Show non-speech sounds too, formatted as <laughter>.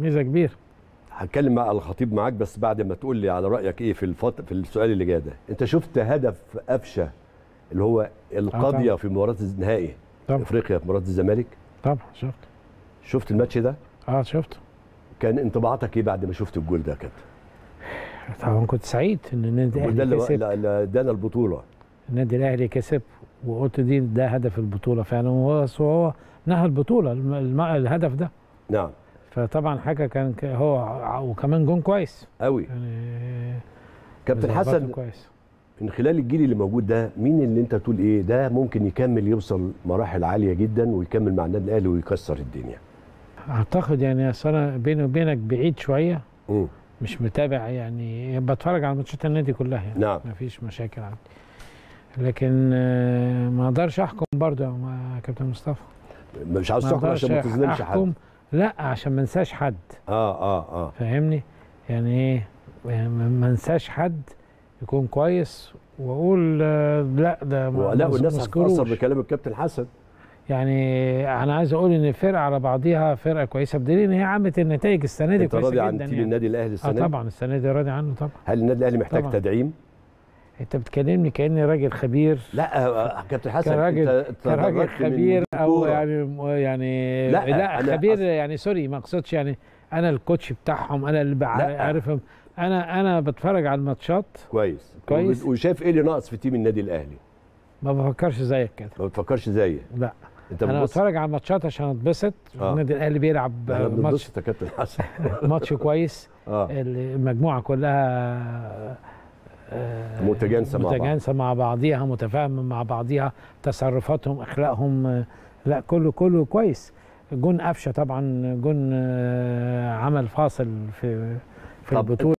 ميزة كبيرة. هتكلم مع الخطيب معاك بس بعد ما تقول لي على رأيك إيه في الفط... في السؤال اللي جاي ده. أنت شفت هدف قفشة اللي هو القاضية طبعا. في مباراة النهائي إفريقيا في مباراة الزمالك؟ طبعا شفت شفت الماتش ده؟ آه شفت كان انطباعاتك إيه بعد ما شفت الجول ده كابتن؟ طبعا كنت سعيد إن النادي ده الأهلي كسب. اللي- اللي ادانا البطولة. النادي الأهلي كسب وقلت دي ده هدف البطولة فعلا وهو هو نهى البطولة الم- الهدف ده. نعم. فطبعا حاجة كان هو وكمان جون كويس. قوي يعني كابتن حسن كويس. من خلال الجيل اللي موجود ده مين اللي أنت تقول إيه ده ممكن يكمل يوصل مراحل عالية جدا ويكمل مع النادي الأهلي ويكسر الدنيا؟ أعتقد يعني أصل أنا بيني وبينك بعيد شوية. مم. مش متابع يعني بتفرج على ماتشات النادي كلها يعني. نعم. ما فيش مشاكل عندي. لكن آه، ما أقدرش أحكم برضه يا م- كابتن مصطفى. مش عاوز تحكم عشان ما تظلمش حد. لا عشان ما انساش حد آه آه آه فاهمني يعني إيه يعني ما انساش حد يكون كويس وأقول آه، لا ده ما والناس. هتتأثر بكلام الكابتن حسن يعني أنا عايز أقول إن الفرقه على بعضيها فرقة كويسة بدليل إن هي عملت النتائج السنة دي أنت كويسة راضي عن جدا تيم يعني. النادي الأهلي آه السنة دي؟ طبعا السنة دي راضي عنه طبعا هل النادي الأهلي محتاج طبعا. تدعيم؟ انت بتكلمني كأني راجل خبير. لا آه، كابتن حسن كراجل انت كراجل خبير أو. يعني يعني لا، لا, خبير يعني sorry ما أقصدش يعني أنا ال coach بتاعهم أنا اللي لا. بعرفهم أنا أنا بتفرج على الماتشات. كويس. كويس. وشايف إيه اللي ناقص في team النادي الأهلي؟ ما بفكرش زيك كده. ما بتفكرش زيي؟ لا. أنت أنا بتفرج على الماتشات عشان أتبسط. آه. النادي الأهلي بيلعب ماتش كابتن حسن. <laughs> ماتش كويس. آه. المجموعة كلها آه، متجانسة مع. متجانسة مع بعضيها متفاهمة مع بعضيها تصرفاتهم أخلاقهم آه، لا كله كله كويس جون قفشة طبعا جون آه، عمل فاصل في في البطولة